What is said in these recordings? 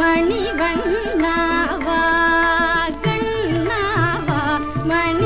மணி வண்ணாவா கண்ணாவா மணி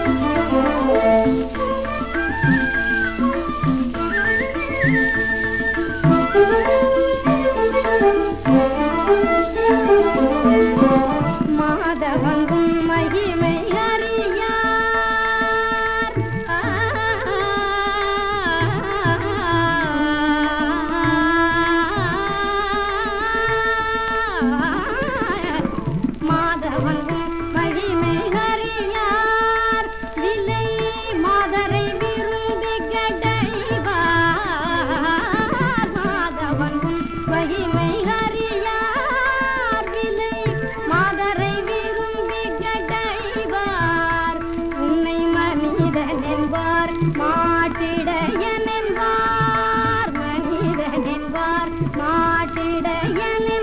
மனிதனென்பார் மாட்டிடையனென்பார் மனிதனென்பார் மாட்டிடையனென்பார்.